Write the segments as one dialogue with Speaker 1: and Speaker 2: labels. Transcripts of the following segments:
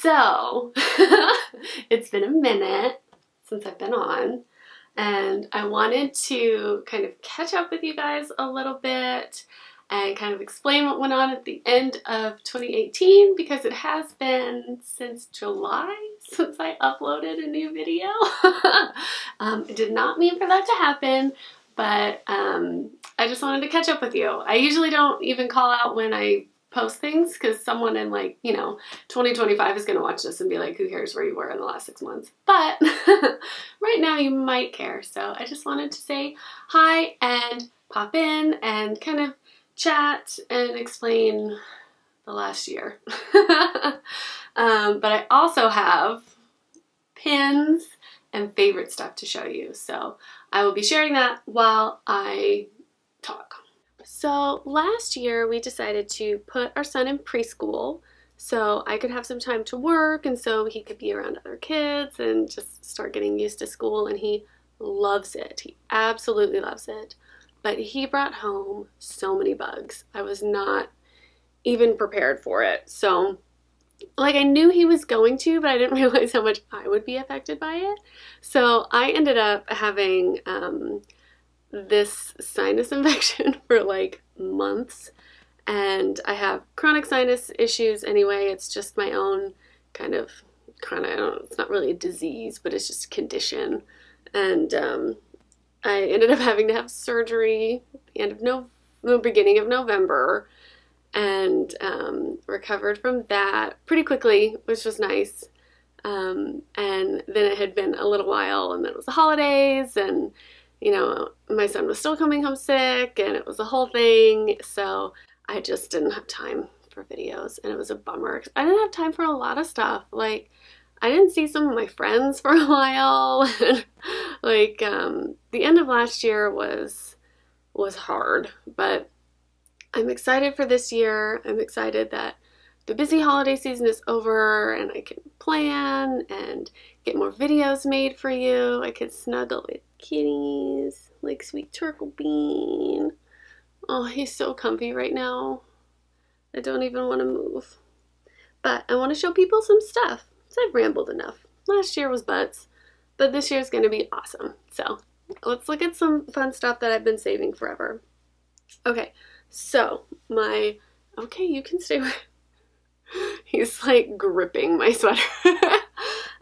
Speaker 1: So, it's been a minute since I've been on, and I wanted to kind of catch up with you guys a little bit and kind of explain what went on at the end of 2018 because it has been since July since I uploaded a new video. um, I did not mean for that to happen, but um, I just wanted to catch up with you. I usually don't even call out when I post things because someone in like, you know, 2025 is going to watch this and be like, who cares where you were in the last six months? But right now you might care. So I just wanted to say hi and pop in and kind of chat and explain the last year. um, but I also have pins and favorite stuff to show you. So I will be sharing that while I talk. So last year we decided to put our son in preschool so I could have some time to work and so he could be around other kids and just start getting used to school and he loves it. He absolutely loves it. But he brought home so many bugs. I was not even prepared for it. So like I knew he was going to, but I didn't realize how much I would be affected by it. So I ended up having um, this sinus infection for like months, and I have chronic sinus issues anyway. It's just my own kind of kind of it's not really a disease, but it's just a condition, and um, I ended up having to have surgery at the end of no the beginning of November and um, recovered from that pretty quickly, which was nice. Um, and then it had been a little while, and then it was the holidays, and you know, my son was still coming home sick, and it was a whole thing. So I just didn't have time for videos, and it was a bummer. I didn't have time for a lot of stuff. Like, I didn't see some of my friends for a while. like, um, the end of last year was was hard, but I'm excited for this year. I'm excited that the busy holiday season is over and I can plan and get more videos made for you. I can snuggle with kitties like Sweet Turkle Bean. Oh, he's so comfy right now. I don't even want to move. But I want to show people some stuff. So I've rambled enough. Last year was butts, but this year's going to be awesome. So let's look at some fun stuff that I've been saving forever. Okay, so my, okay, you can stay with, he's like gripping my sweater.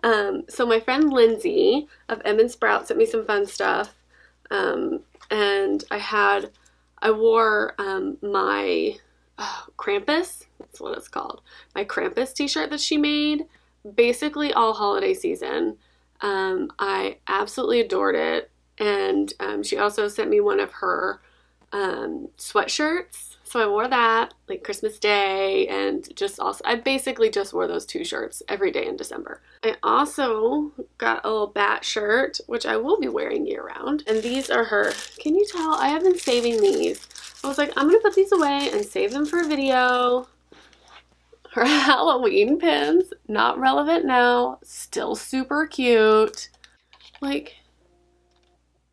Speaker 1: um, so my friend Lindsay of Em and Sprout sent me some fun stuff. Um, and I had, I wore um, my oh, Krampus, that's what it's called, my Krampus t-shirt that she made basically all holiday season. Um, I absolutely adored it. And um, she also sent me one of her um, sweatshirts. So I wore that like Christmas Day and just also, I basically just wore those two shirts every day in December. I also got a little bat shirt, which I will be wearing year round. And these are her, can you tell? I have been saving these. I was like, I'm gonna put these away and save them for a video. Her Halloween pins, not relevant now, still super cute. Like,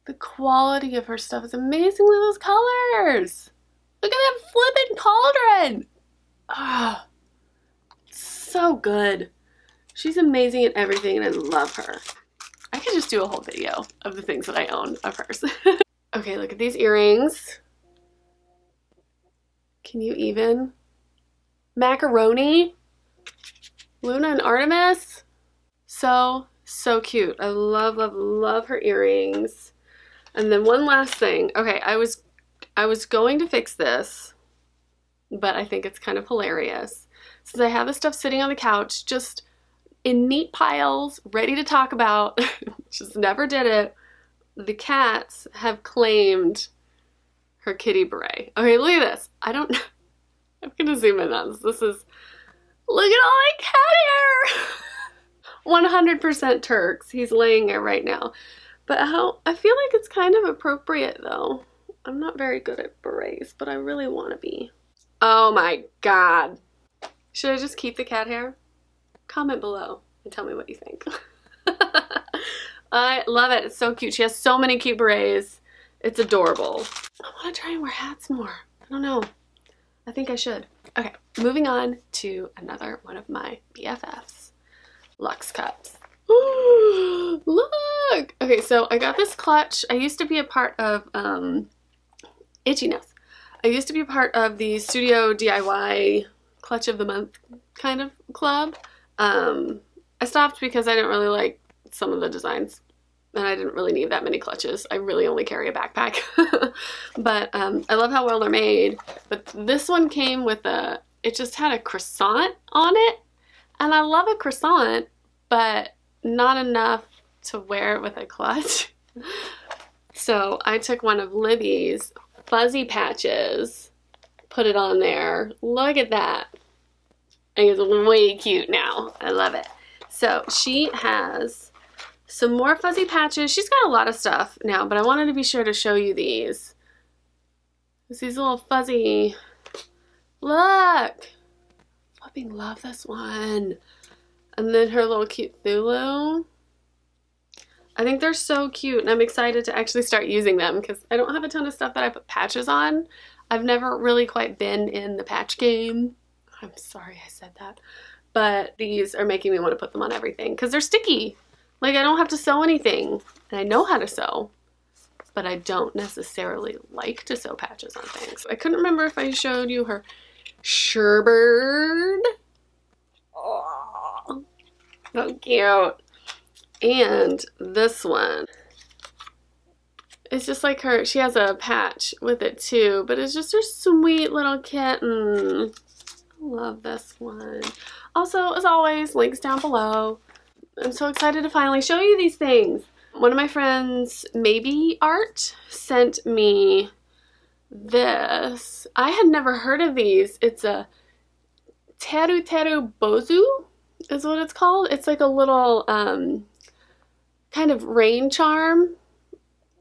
Speaker 1: the quality of her stuff is amazing. At those colors. Look at that flippin' cauldron. Oh, so good. She's amazing at everything and I love her. I could just do a whole video of the things that I own of hers. okay, look at these earrings. Can you even? Macaroni? Luna and Artemis? So, so cute. I love, love, love her earrings. And then one last thing. Okay, I was I was going to fix this, but I think it's kind of hilarious. Since I have this stuff sitting on the couch, just in neat piles, ready to talk about, just never did it. The cats have claimed her kitty beret. Okay, look at this. I don't I'm gonna zoom in on this. This is look at all my cat hair! 100% Turks. He's laying it right now. But how, I feel like it's kind of appropriate though. I'm not very good at berets, but I really want to be. Oh my god. Should I just keep the cat hair? Comment below and tell me what you think. I love it. It's so cute. She has so many cute berets. It's adorable. I want to try and wear hats more. I don't know. I think I should. Okay, moving on to another one of my BFFs. Lux cups. Ooh, Look! Okay, so I got this clutch. I used to be a part of um, Itchy Nose. I used to be part of the Studio DIY Clutch of the Month kind of club. Um, I stopped because I didn't really like some of the designs and I didn't really need that many clutches. I really only carry a backpack. but um, I love how well they're made. But this one came with a, it just had a croissant on it. And I love a croissant, but not enough to wear it with a clutch. so I took one of Libby's fuzzy patches, put it on there. Look at that. It's way cute now. I love it. So she has some more fuzzy patches. She's got a lot of stuff now, but I wanted to be sure to show you these. It's these little fuzzy, look! Flipping love this one. And then her little cute Cthulhu. I think they're so cute and I'm excited to actually start using them because I don't have a ton of stuff that I put patches on. I've never really quite been in the patch game. I'm sorry I said that. But these are making me want to put them on everything because they're sticky. Like I don't have to sew anything and I know how to sew, but I don't necessarily like to sew patches on things. I couldn't remember if I showed you her Sherbird. Oh, so cute. And this one. It's just like her, she has a patch with it too, but it's just her sweet little kitten. Love this one. Also, as always, links down below. I'm so excited to finally show you these things. One of my friends, MeiBee Art, sent me this. I had never heard of these. It's a Teru Teru Bozu is what it's called. It's like a little um, kind of rain charm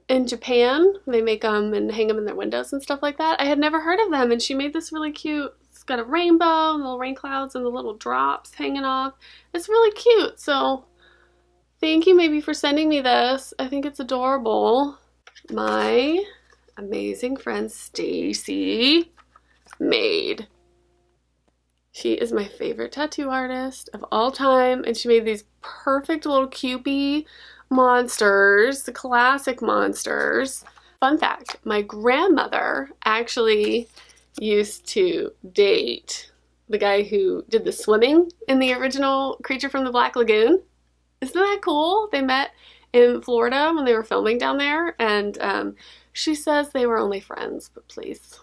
Speaker 1: in Japan. They make them and hang them in their windows and stuff like that. I had never heard of them and she made this really cute it's got a rainbow and little rain clouds and the little drops hanging off. It's really cute. So thank you MeiBee for sending me this. I think it's adorable. My amazing friend Stacey made. She is my favorite tattoo artist of all time and she made these perfect little Kewpie monsters, the classic monsters. Fun fact, my grandmother actually used to date the guy who did the swimming in the original Creature from the Black Lagoon. Isn't that cool? They met in Florida when they were filming down there, and um, she says they were only friends, but please.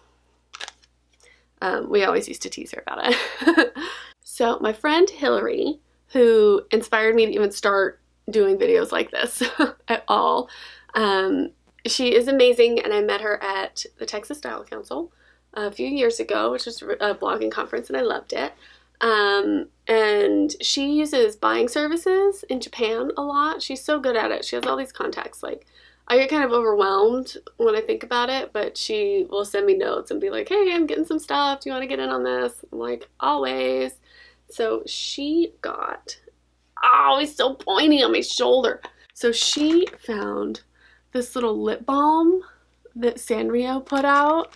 Speaker 1: Um, we always used to tease her about it. so my friend Hilary, who inspired me to even start doing videos like this at all, um, she is amazing, and I met her at the Texas Style Council a few years ago, which was a blogging conference, and I loved it. Um, and she uses buying services in Japan a lot. She's so good at it. She has all these contacts. Like, I get kind of overwhelmed when I think about it, but she will send me notes and be like, hey, I'm getting some stuff. Do you want to get in on this? I'm like, always. So she got, oh, he's so pointy on my shoulder. So she found this little lip balm that Sanrio put out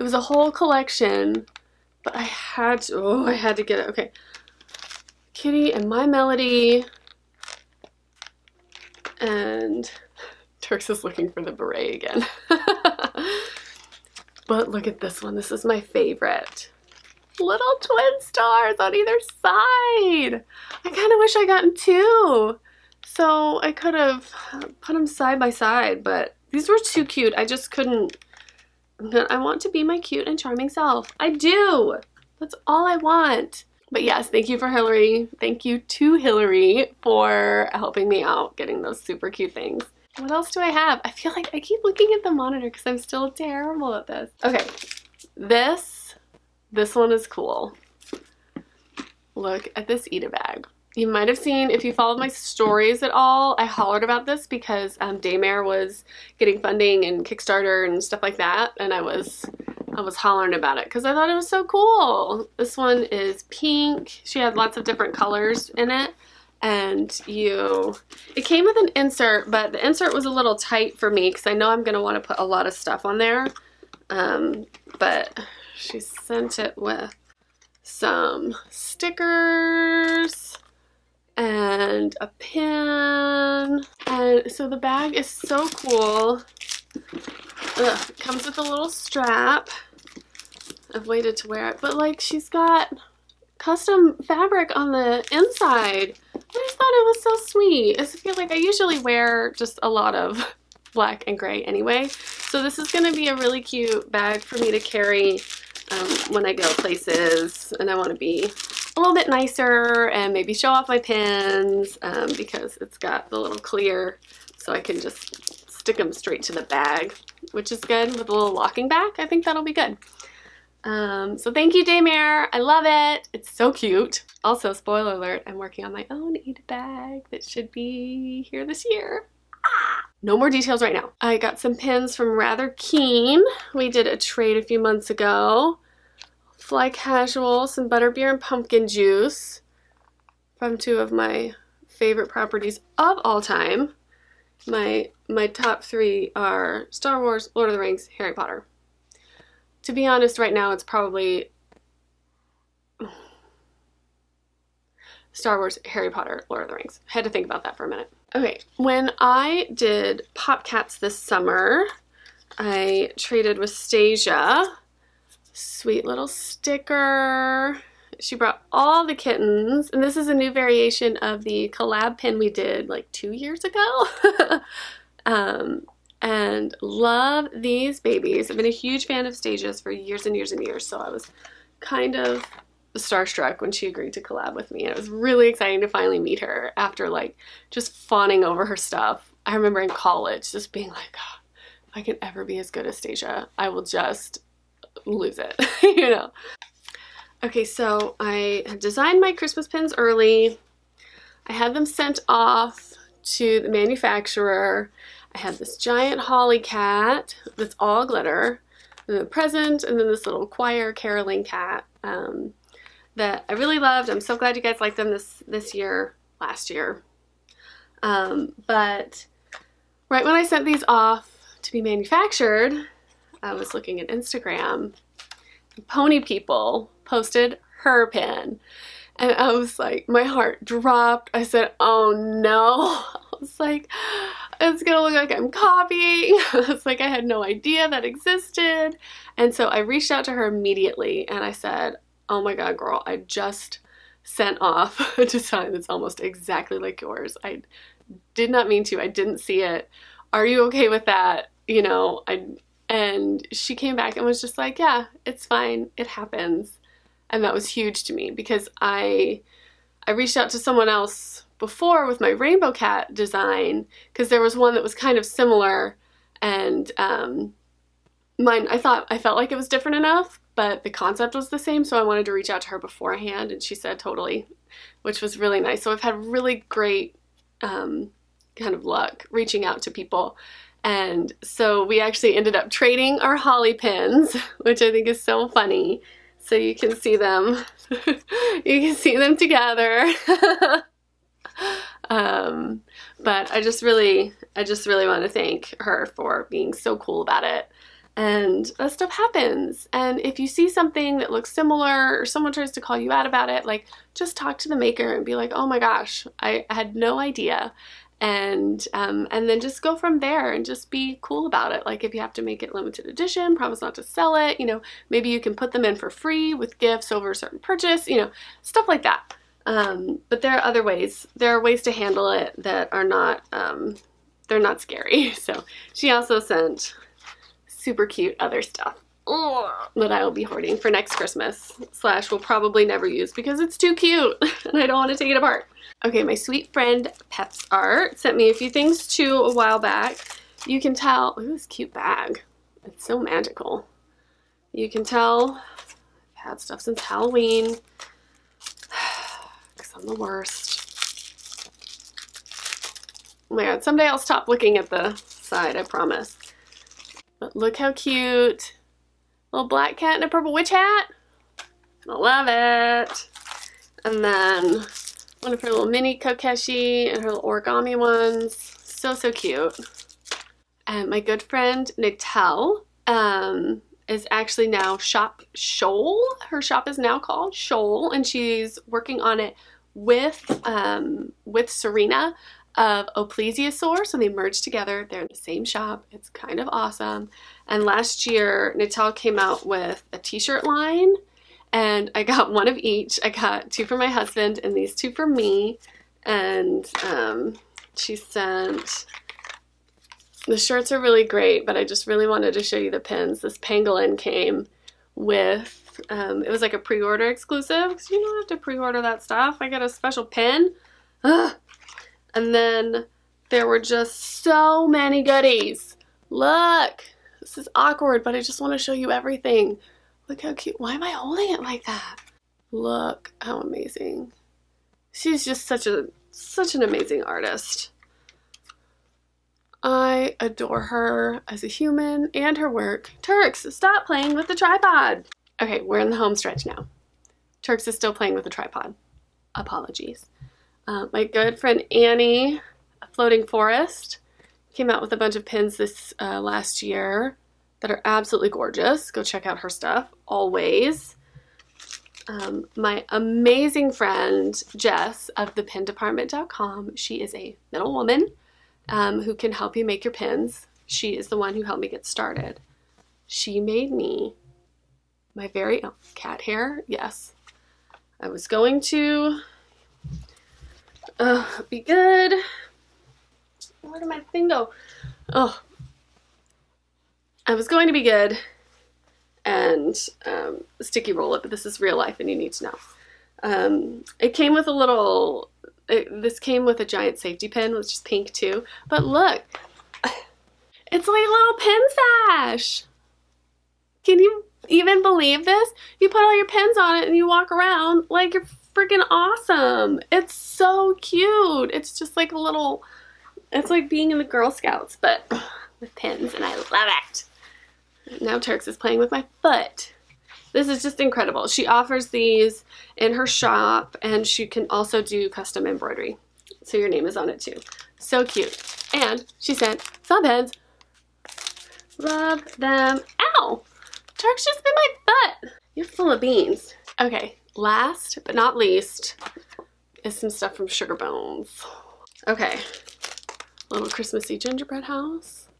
Speaker 1: it was a whole collection, but I had to, oh, I had to get it. Okay. Kitty and My Melody. And Turks is looking for the beret again. but look at this one. This is my favorite. Little twin stars on either side. I kind of wish I gotten two. So I could have put them side by side, but these were too cute. I just couldn't I want to be my cute and charming self. I do. That's all I want. But yes, thank you for Hilary. Thank you to Hilary for helping me out getting those super cute things. What else do I have? I feel like I keep looking at the monitor because I'm still terrible at this. Okay, this, this one is cool. Look at this Ita bag. You might have seen, if you followed my stories at all, I hollered about this because um, Daymare was getting funding and Kickstarter and stuff like that, and I was I was hollering about it because I thought it was so cool. This one is pink. She had lots of different colors in it, and you, it came with an insert, but the insert was a little tight for me because I know I'm going to want to put a lot of stuff on there, um, but she sent it with some stickers and a pin. And so the bag is so cool. Ugh, comes with a little strap. I've waited to wear it, but like she's got custom fabric on the inside. I just thought it was so sweet. I feel like I usually wear just a lot of black and gray anyway. So this is going to be a really cute bag for me to carry um, when I go places and I want to be a little bit nicer and maybe show off my pins um, because it's got the little clear so I can just stick them straight to the bag, which is good with a little locking back. I think that'll be good. Um, so thank you, Daymare. I love it. It's so cute. Also, spoiler alert, I'm working on my own Ita bag that should be here this year. No more details right now. I got some pins from Rather Keen. We did a trade a few months ago. Fly Casual, some butterbeer and pumpkin juice from two of my favorite properties of all time. My my top three are Star Wars, Lord of the Rings, Harry Potter. To be honest, right now it's probably Star Wars, Harry Potter, Lord of the Rings. I Had to think about that for a minute. Okay, when I did Popcats this summer, I traded with Stasia. Sweet little sticker. She brought all the kittens, and this is a new variation of the collab pin we did like two years ago. um, and love these babies. I've been a huge fan of Stasia's for years and years and years, so I was kind of starstruck when she agreed to collab with me. And it was really exciting to finally meet her after like just fawning over her stuff. I remember in college just being like, oh, if I can ever be as good as Stasia, I will just lose it, you know. Okay, so I had designed my Christmas pins early. I had them sent off to the manufacturer. I had this giant holly cat that's all glitter, and a present, and then this little choir caroling cat. Um, that I really loved. I'm so glad you guys liked them this, this year, last year. Um, but right when I sent these off to be manufactured, I was looking at Instagram. Pony People posted her pin. And I was like, my heart dropped. I said, oh no. I was like, it's gonna look like I'm copying. it's like I had no idea that existed. And so I reached out to her immediately and I said, oh my god girl I just sent off a design that's almost exactly like yours. I did not mean to. I didn't see it. Are you okay with that? You know I and she came back and was just like yeah it's fine. It happens. And that was huge to me because I I reached out to someone else before with my rainbow cat design because there was one that was kind of similar and um, mine I thought I felt like it was different enough but the concept was the same so I wanted to reach out to her beforehand and she said totally which was really nice. So I've had really great um, kind of luck reaching out to people. And so we actually ended up trading our holly pins which I think is so funny. So you can see them. You can see them together. Um, but I just really I just really want to thank her for being so cool about it and that stuff happens. And if you see something that looks similar or someone tries to call you out about it, like just talk to the maker and be like, oh my gosh, I, had no idea. And um, and then just go from there and just be cool about it. Like if you have to make it limited edition, promise not to sell it. You know, maybe you can put them in for free with gifts over a certain purchase. You know, stuff like that. Um, but there are other ways. There are ways to handle it that are not um, they're not scary. So she also sent super cute other stuff that I will be hoarding for next Christmas slash will probably never use because it's too cute and I don't want to take it apart. Okay, my sweet friend Pepz Art sent me a few things too a while back. You can tell, look at this cute bag. It's so magical. You can tell I've had stuff since Halloween because I'm the worst. Oh my god, someday I'll stop looking at the side, I promise. But look how cute. Little black cat in a purple witch hat. I love it. And then one of her little mini Kokeshi and her little origami ones. So, so cute. And my good friend Nitel um, is actually now Shop Shoal. Her shop is now called Shoal and she's working on it with um, with Serena of O Plesiosaur. So they merged together. They're in the same shop. It's kind of awesome. And last year, Natal came out with a t-shirt line and I got one of each. I got two for my husband and these two for me. And um, she sent the shirts are really great, but I just really wanted to show you the pins. This pangolin came with, um, it was like a pre-order exclusive, you don't have to pre-order that stuff. I got a special pin. Ugh. And then there were just so many goodies. Look, this is awkward, but I just want to show you everything. Look how cute. Why am I holding it like that? Look how amazing. She's just such a such an amazing artist. I adore her as a human and her work. Turks, stop playing with the tripod. Okay, we're in the home stretch now. Turks is still playing with the tripod. Apologies. Uh, my good friend Annie, Floating Forest, came out with a bunch of pins this uh, last year that are absolutely gorgeous. Go check out her stuff, always. Um, my amazing friend Jess of thepindepartment.com, she is a middle woman um, who can help you make your pins. She is the one who helped me get started. She made me my very own cat hair. Yes. I was going to be good. Where did my thing go? Oh. I was going to be good and um, sticky roll it, but this is real life and you need to know. Um, it came with a little it, this came with a giant safety pin, which is pink too. But look, it's like a little pin sash. Can you even believe this? You put all your pins on it and you walk around like you're freaking awesome. It's so cute. It's just like a little, it's like being in the Girl Scouts, but with pins, and I love it. Now Turks is playing with my foot. This is just incredible. She offers these in her shop and she can also do custom embroidery. So your name is on it too. So cute. And she sent some pens. Love them. Ow! Turks just bit my butt. You're full of beans. Okay, last but not least is some stuff from Sugar Bones. Okay, little Christmassy gingerbread house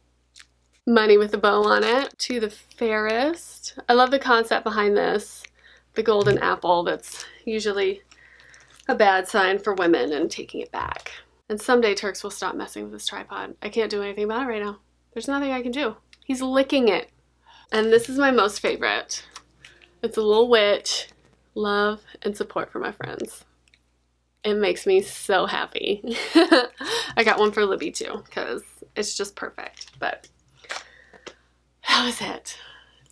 Speaker 1: money with a bow on it to the fairest. I love the concept behind this. The golden apple that's usually a bad sign for women and taking it back. And someday Turks will stop messing with this tripod. I can't do anything about it right now. There's nothing I can do. He's licking it. And this is my most favorite. It's a little witch. Love and support for my friends. It makes me so happy. I got one for Libby too because it's just perfect. But that was it.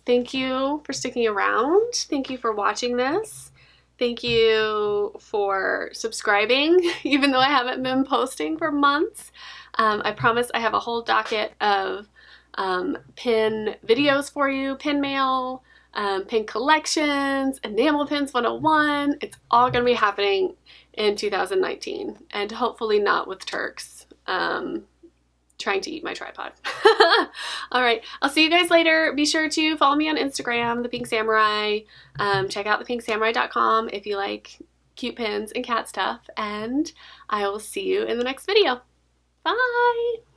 Speaker 1: Thank you for sticking around. Thank you for watching this. Thank you for subscribing, even though I haven't been posting for months. Um, I promise I have a whole docket of um, pin videos for you, pin mail, um, pin collections, enamel pins 101. It's all going to be happening in 2019 and hopefully not with Turks. Um, trying to eat my tripod. All right, I'll see you guys later. Be sure to follow me on Instagram, The Pink Samurai. Um, check out the thepinksamurai.com if you like cute pins and cat stuff. And I will see you in the next video. Bye!